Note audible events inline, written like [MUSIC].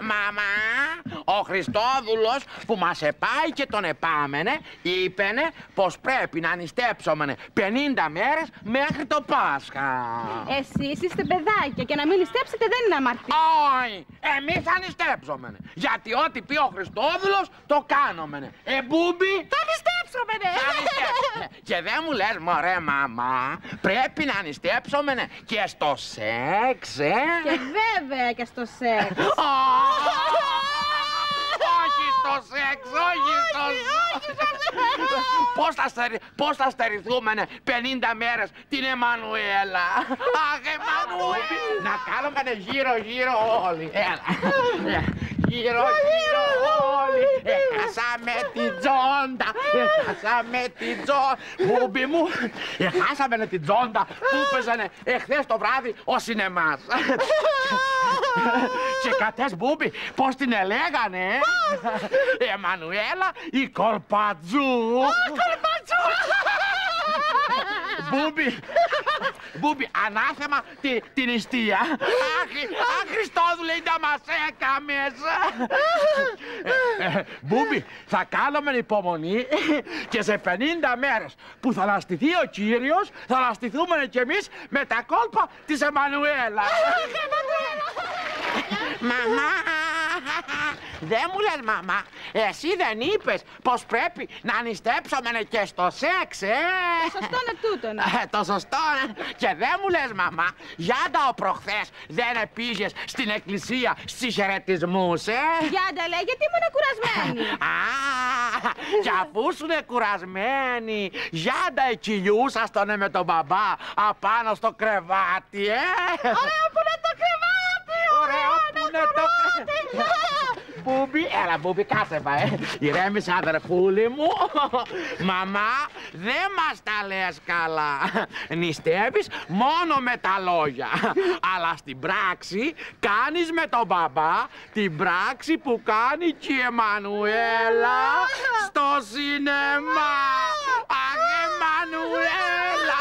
Μαμά, ο Χριστόδουλος που μας επάει και τον επάμενε είπενε πως πρέπει να νηστέψομενε 50 μέρες μέχρι το Πάσχα. Εσείς είστε παιδάκια και να μην νηστέψετε δεν είναι αμαρτία. Όχι, εμείς θα νηστέψομενε. Γιατί ό,τι πει ο Χριστόδουλος το κάνομενε. Ε, μπούμπι, νηστέψομενε. [LAUGHS] Και δεν μου λες μωρέ μαμά, πρέπει να νηστέψομενε και στο σεξ, ε; Και βέβαια και στο σεξ. [LAUGHS] Α, Όχι στο σεξ, όχι στο σεξ. Πώς θα, στερι... Πώς θα στερηθούμε 50 μέρες την Εμμανουέλα; Αχ, Εμμανουέλα. Να κάνουμε γύρω γύρω όλοι. Έλα. [LAUGHS] Ε, τζόντα. Έχασαμε την τζόντα. Μπούμπι μου. Έχασαμε την τζόντα που έπαιζε εχθές το βράδυ ο σινεμάς. Και κατές μπούμπι, πώς την ελέγανε, ε; Εμμανουέλα η Κορπατζού. Κορπατσού! Μπούμπι, μπούμπι, ανάθεμα τη, την ιστία. Αχ, αχ, Χριστόδουλε, να μας έκαμες. Ε, ε, Μπούμπι, θα κάνουμε υπομονή και σε 50 μέρες που θα αναστηθεί ο Κύριος, θα αναστηθούμε κι εμείς με τα κόλπα της Εμμανουέλα. Μαμά, δεν μου λες μαμά, εσύ δεν είπες πως πρέπει να νηστέψουμε και στο σεξ, ε; Σωστό είναι τούτο, ναι. Ε, το σωστό, ναι. Και δεν μου λες μαμά, γιάντα ο προχθές δεν επήγες στην εκκλησία στις χαιρετισμούς, ε; Γιάντα λέει γιατί ήμουν κουρασμένη; [LAUGHS] Α, κι αφού σου είναι κουρασμένη, γιάντα εκκυλιούσαστονε με τον μπαμπά απάνω στο κρεβάτι, ε! Ωραίο που είναι το κρεβάτι! Ωραίο που είναι το μπούμπι, έλα μπούμπι, κάτσε πάει. Ηρέμησε αδερφούλη μου. Μαμά, δεν μας τα λες καλά. Νηστεύεις μόνο με τα λόγια. Αλλά στην πράξη κάνεις με τον μπαμπά την πράξη που κάνει και η Εμμανουέλα στο σινεμά. Αχ, Εμμανουέλα,